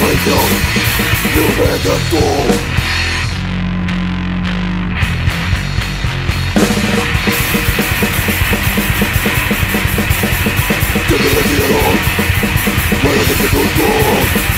traición Libre de tú Que me dieron Para que te contó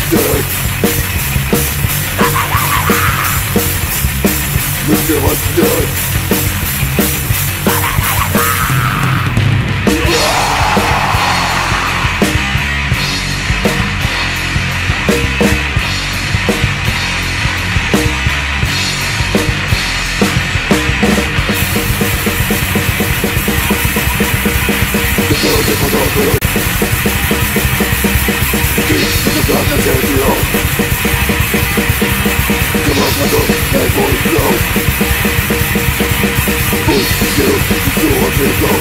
Мастер! Мастер, мастер! Every you Push you to a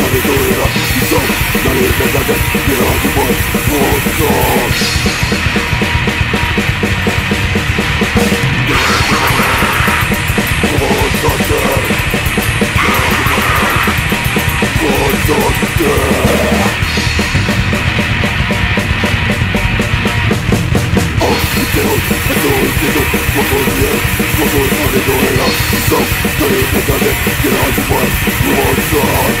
Let me do it up. So, let me do it up. You know, you want, want, want. Get out of my blood, blood, blood.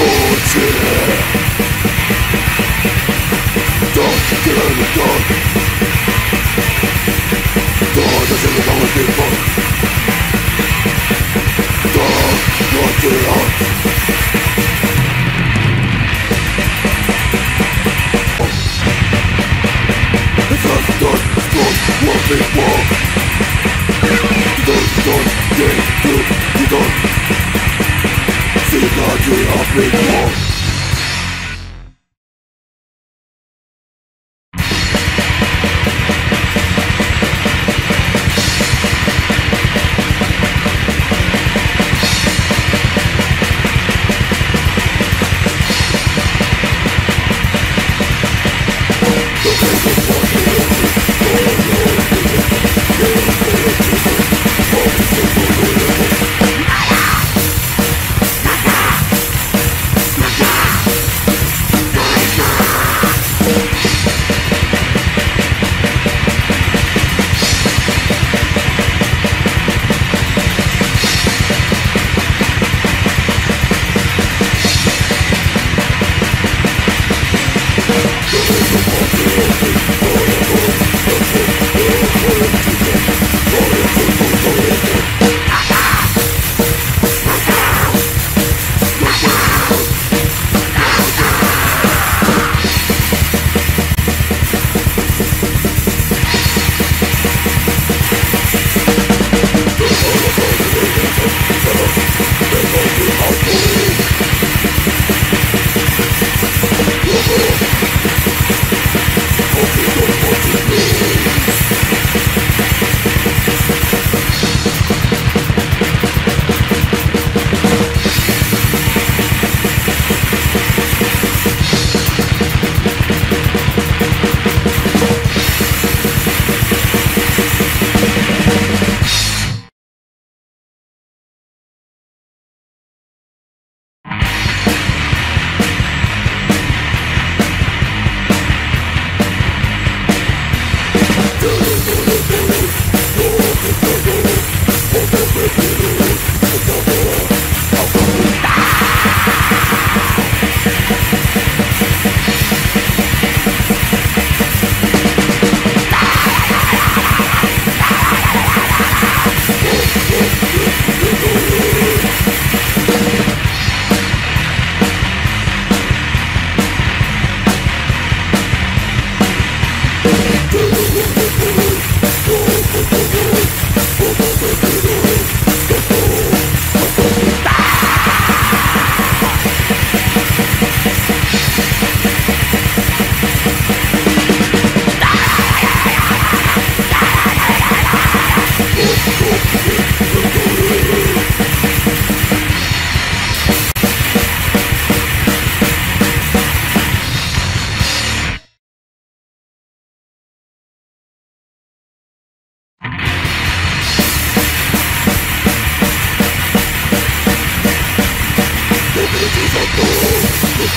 fortid Dokken i dag Dagen som du gammel blir for Dag, natt og alt Don't want me more You don't, don't, yeah, you, you don't see the dream of me more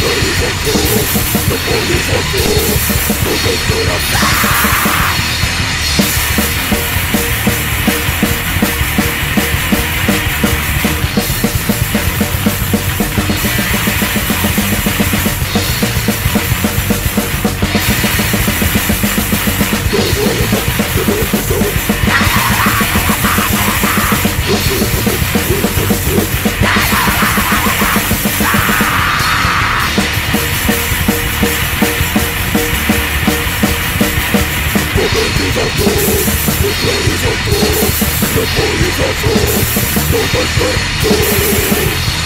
Don't be so cool, don't be so cool, don't be so cool. is our The blood is our goal The boy is our